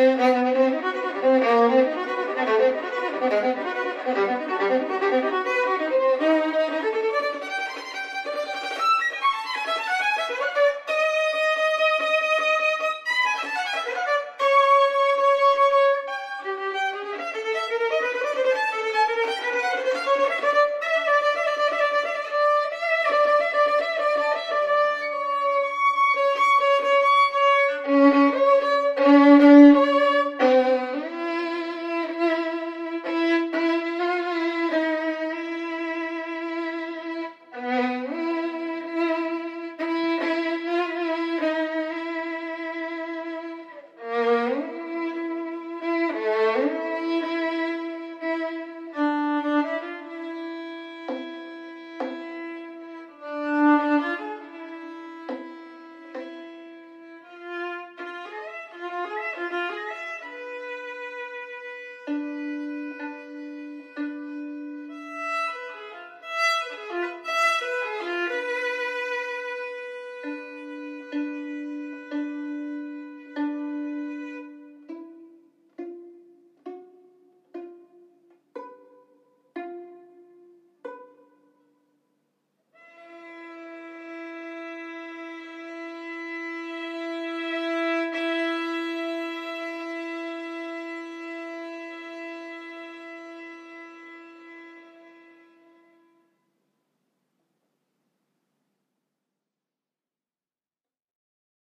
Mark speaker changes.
Speaker 1: Mm-hmm.